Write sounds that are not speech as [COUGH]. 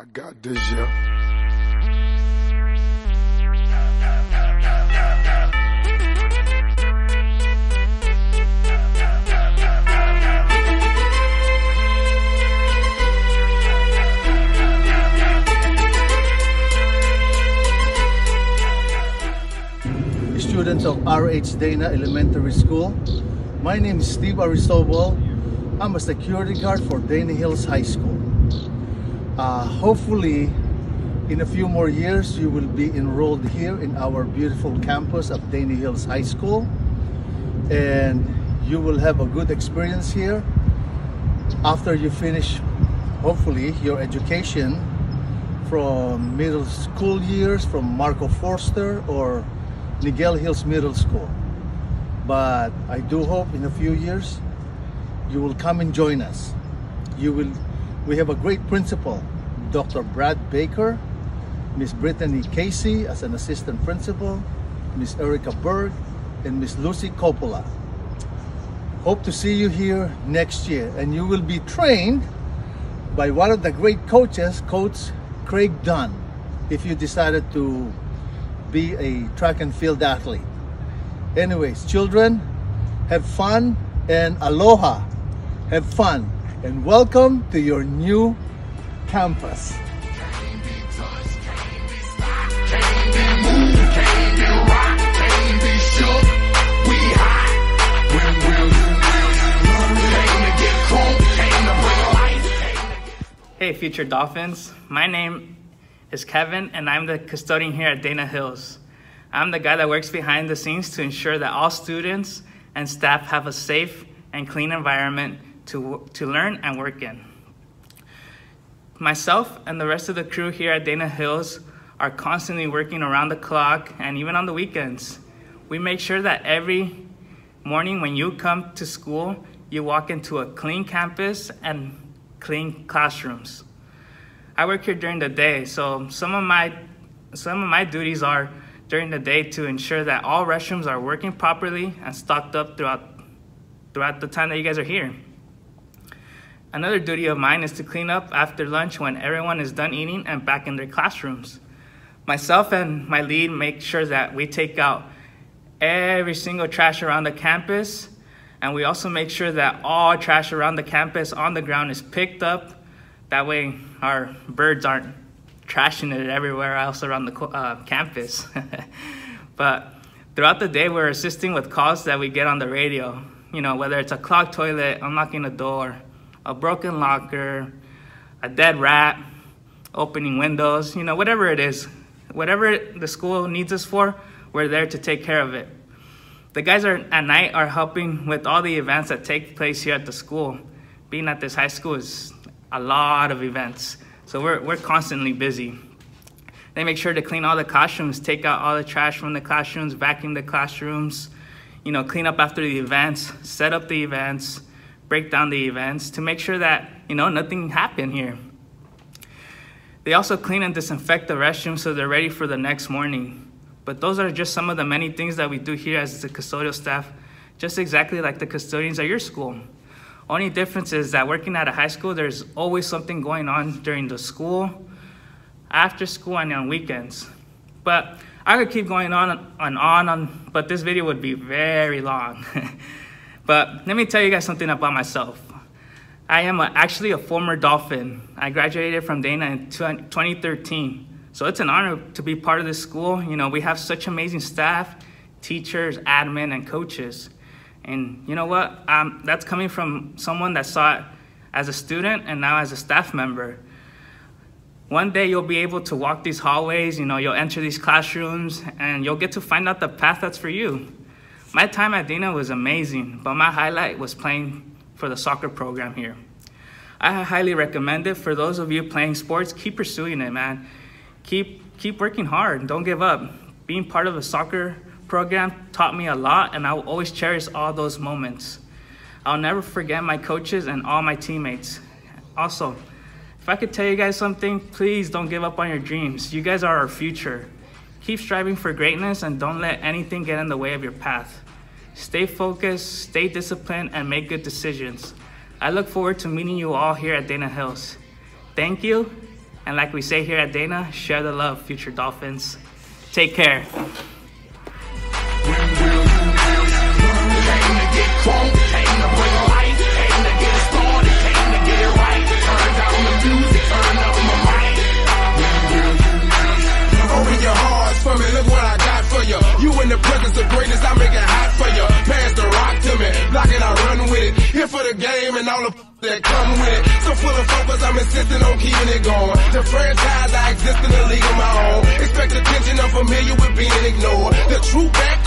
I got this, yeah. students of RH Dana Elementary School. My name is Steve Aristobal. I'm a security guard for Dana Hills High School. Uh, hopefully, in a few more years, you will be enrolled here in our beautiful campus of Dana Hills High School. And you will have a good experience here after you finish, hopefully, your education from middle school years from Marco Forster or Niguel Hills Middle School. But I do hope in a few years you will come and join us. You will we have a great principal, Dr. Brad Baker, Miss Brittany Casey as an assistant principal, Miss Erica Berg, and Miss Lucy Coppola. Hope to see you here next year and you will be trained by one of the great coaches, Coach Craig Dunn, if you decided to be a track and field athlete. Anyways, children, have fun and aloha. Have fun and welcome to your new campus. Hey, future Dolphins. My name is Kevin, and I'm the custodian here at Dana Hills. I'm the guy that works behind the scenes to ensure that all students and staff have a safe and clean environment to, to learn and work in. Myself and the rest of the crew here at Dana Hills are constantly working around the clock and even on the weekends. We make sure that every morning when you come to school, you walk into a clean campus and clean classrooms. I work here during the day, so some of my some of my duties are during the day to ensure that all restrooms are working properly and stocked up throughout throughout the time that you guys are here. Another duty of mine is to clean up after lunch when everyone is done eating and back in their classrooms. Myself and my lead make sure that we take out every single trash around the campus and we also make sure that all trash around the campus on the ground is picked up. That way, our birds aren't trashing it everywhere else around the uh, campus. [LAUGHS] but throughout the day, we're assisting with calls that we get on the radio. You know, whether it's a clogged toilet, unlocking a door, a broken locker, a dead rat, opening windows, you know, whatever it is, whatever the school needs us for, we're there to take care of it. The guys are at night are helping with all the events that take place here at the school. Being at this high school is a lot of events, so we're, we're constantly busy. They make sure to clean all the classrooms, take out all the trash from the classrooms, vacuum the classrooms, you know, clean up after the events, set up the events, break down the events to make sure that, you know, nothing happened here. They also clean and disinfect the restrooms so they're ready for the next morning. But those are just some of the many things that we do here as the custodial staff, just exactly like the custodians at your school. Only difference is that working at a high school, there's always something going on during the school, after school, and on weekends. But I could keep going on and on, on but this video would be very long. [LAUGHS] but let me tell you guys something about myself. I am a, actually a former Dolphin. I graduated from Dana in 2013. So it's an honor to be part of this school. You know, we have such amazing staff, teachers, admin, and coaches. And you know what? Um, that's coming from someone that saw it as a student and now as a staff member. One day you'll be able to walk these hallways, you know, you'll enter these classrooms, and you'll get to find out the path that's for you. My time at Dana was amazing, but my highlight was playing for the soccer program here. I highly recommend it for those of you playing sports. Keep pursuing it, man. Keep keep working hard. Don't give up. Being part of a soccer program taught me a lot and i will always cherish all those moments. I'll never forget my coaches and all my teammates. Also if i could tell you guys something please don't give up on your dreams. You guys are our future keep striving for greatness and don't let anything get in the way of your path stay focused stay disciplined and make good decisions i look forward to meeting you all here at dana hills thank you And like we say here at Dana, share the love, future Dolphins. Take care. Presence of greatness, I make it hot for you. Pass the rock to me, block it, I run with it. Here for the game and all the that come with it. So full of focus, I'm insisting on keeping it going. The franchise, I exist in a league of my own. Expect attention, I'm familiar with being ignored. The true back